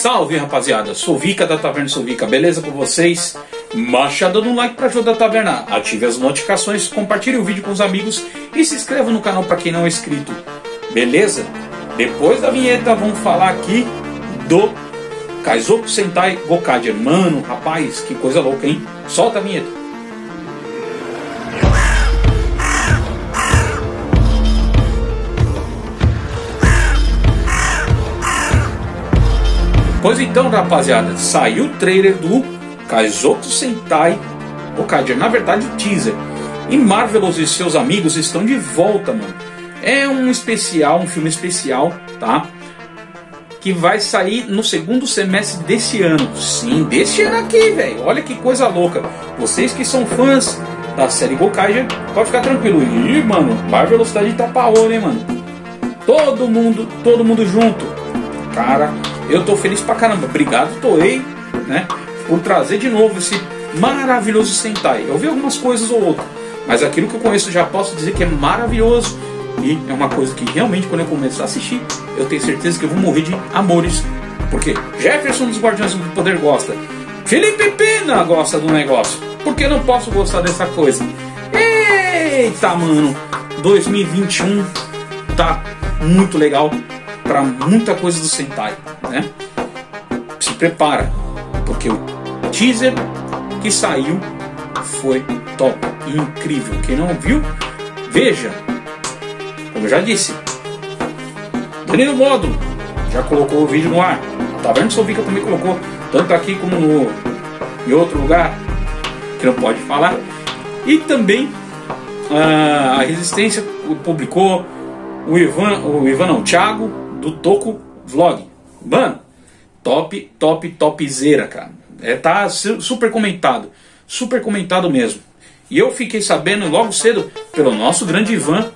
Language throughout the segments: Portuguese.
Salve rapaziada, sou Vika da Taverna Sovica, beleza com vocês? Marcha dando um like para ajudar a taverna, ative as notificações, compartilhe o vídeo com os amigos e se inscreva no canal para quem não é inscrito, beleza? Depois da vinheta vamos falar aqui do Kaizoku Sentai Gokaiger. Mano, rapaz, que coisa louca, hein? Solta a vinheta. Pois então, rapaziada, saiu o trailer do Kaizoku Sentai Gokaiger. Na verdade, o teaser. E Marvelous e seus amigos estão de volta, mano. É um especial, um filme especial, tá? Que vai sair no segundo semestre desse ano. Sim, desse ano aqui, velho. Olha que coisa louca. Vocês que são fãs da série Gokaiger, pode ficar tranquilo. Ih, mano, Marvelous tá de tapa-olho, hein, mano. Todo mundo, todo mundo junto. Cara, eu tô feliz pra caramba. Obrigado, Toei, né? Por trazer de novo esse maravilhoso Sentai. Eu vi algumas coisas ou outras, mas aquilo que eu conheço já posso dizer que é maravilhoso. E é uma coisa que realmente, quando eu começar a assistir, eu tenho certeza que eu vou morrer de amores. Porque Jefferson dos Guardiões do Poder gosta, Felipe Pena gosta do negócio. Por que não posso gostar dessa coisa? Eita, mano! 2021 tá muito legal para muita coisa do Sentai, né? Se prepara, porque o teaser que saiu foi top, incrível. Quem não viu, veja. Como eu já disse, Danilo Módulo já colocou o vídeo no ar. A Taverna Sovica também colocou, tanto aqui como no, em outro lugar, que não pode falar. E também ah, a Resistência publicou o Ivan, o Ivan não, o Thiago do Toco Vlog. Mano, top, top, topzera, cara. É, tá super comentado. Super comentado mesmo. E eu fiquei sabendo logo cedo pelo nosso grande Ivan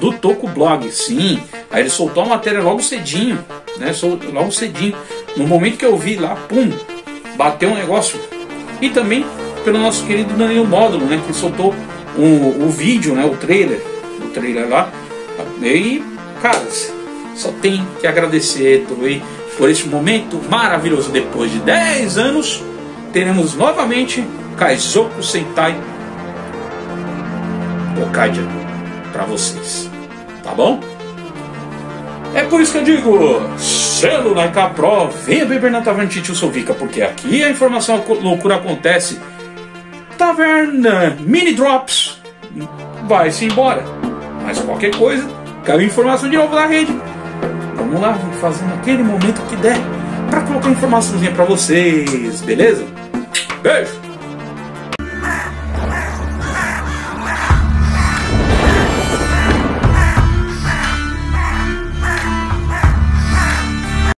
do Toco Blog. Sim, aí ele soltou a matéria logo cedinho, né? Logo cedinho. No momento que eu vi lá, pum, bateu um negócio. E também pelo nosso querido Danilo Módulo, né? Que soltou o, o vídeo, né? O trailer. O trailer lá. E, cara, só tem que agradecer Toei por este momento maravilhoso. Depois de 10 anos, teremos novamente Kaizoku Sentai Okaidia para vocês. Tá bom? É por isso que eu digo, selo Naika Pro, venha beber na Taverna Titio Sovica, porque aqui a informação loucura acontece. Taverna Mini Drops vai-se embora. Mas qualquer coisa, caiu informação de novo na rede. Vamos lá, fazendo aquele momento que der para colocar informaçãozinha para vocês, beleza? Beijo!